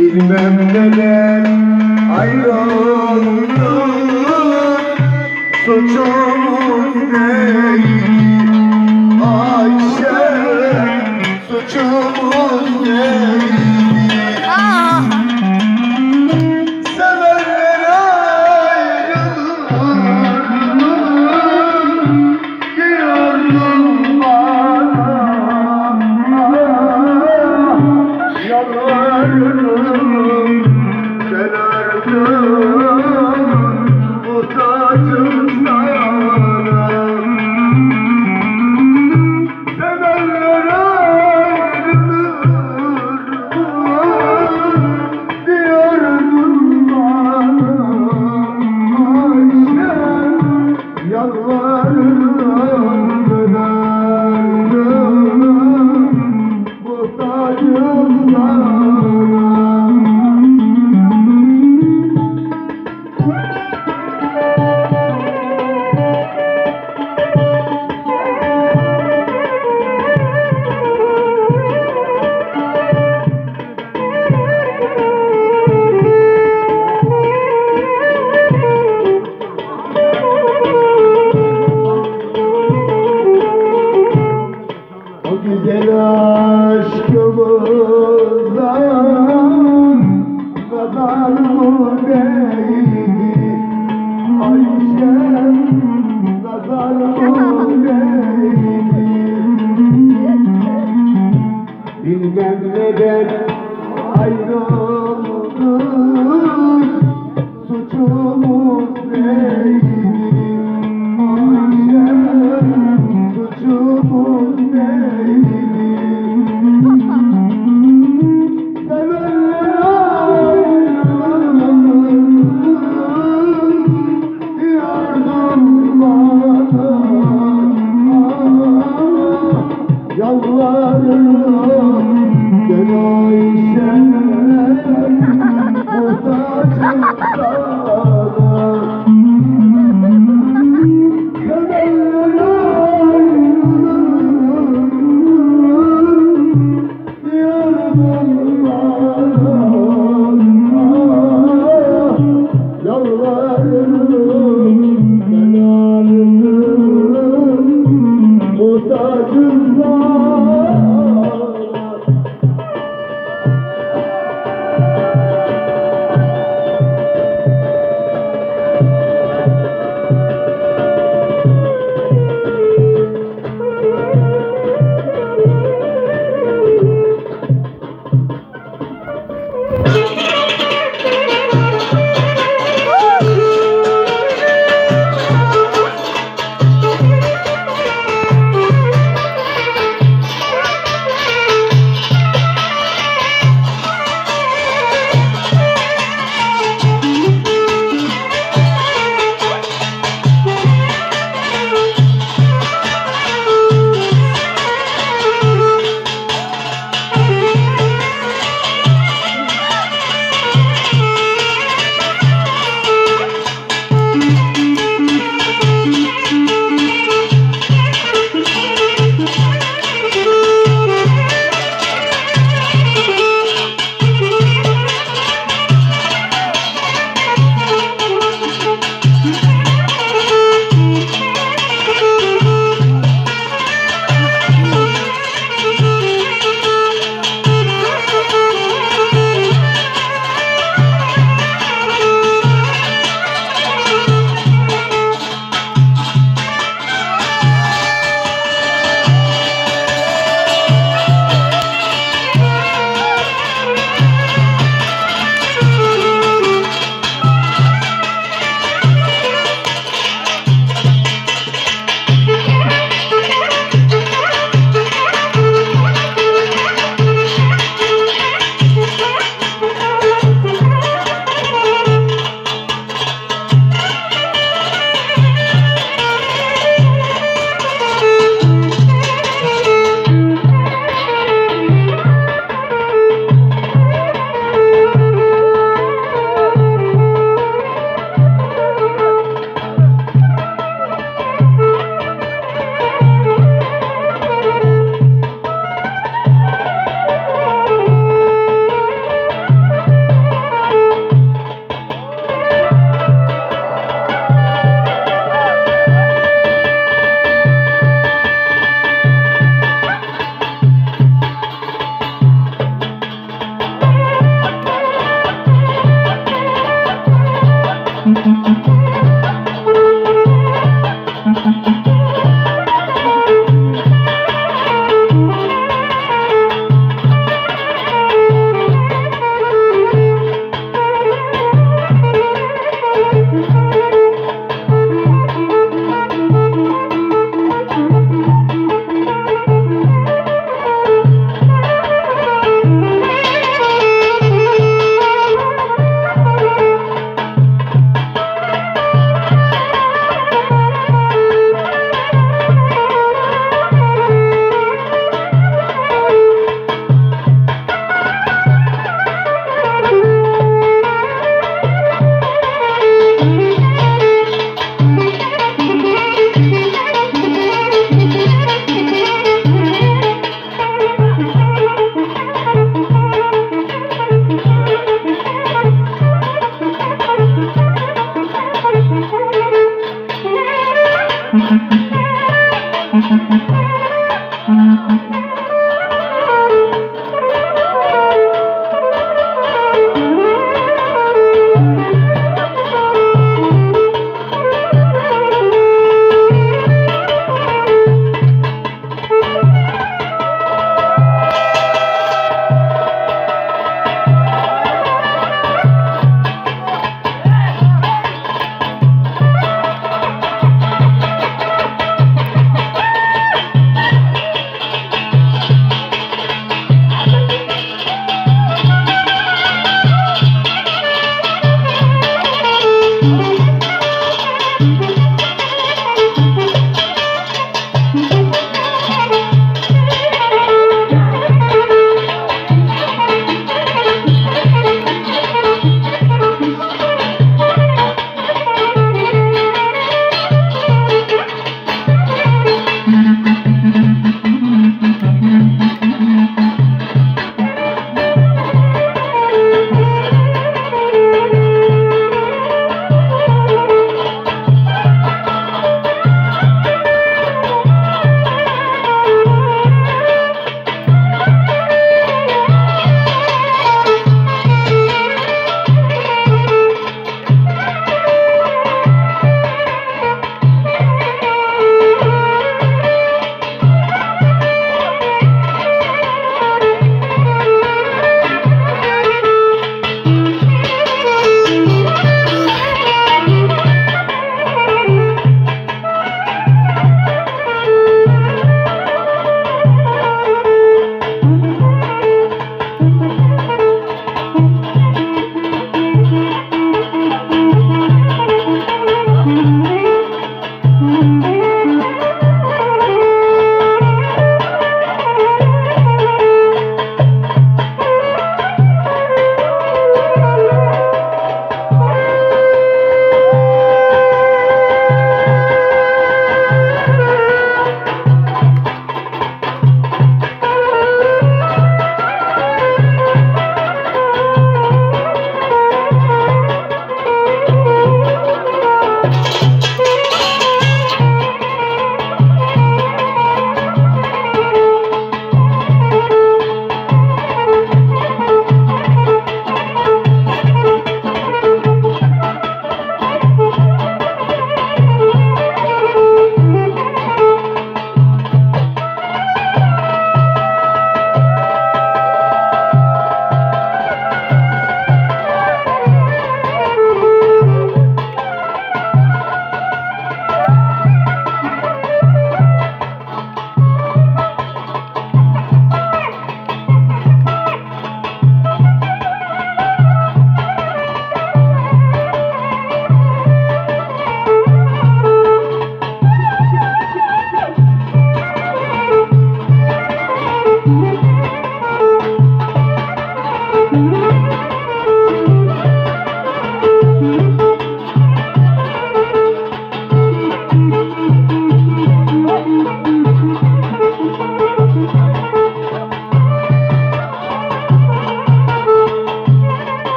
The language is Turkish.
Bilmem neden ayrıldık Suçumuz değil. Ayşe Suçumuz love, love. aşkımızdan kadar mı değil. Ayşem kadar mı değil. Bilmem neden ayrıldık. Suçumuz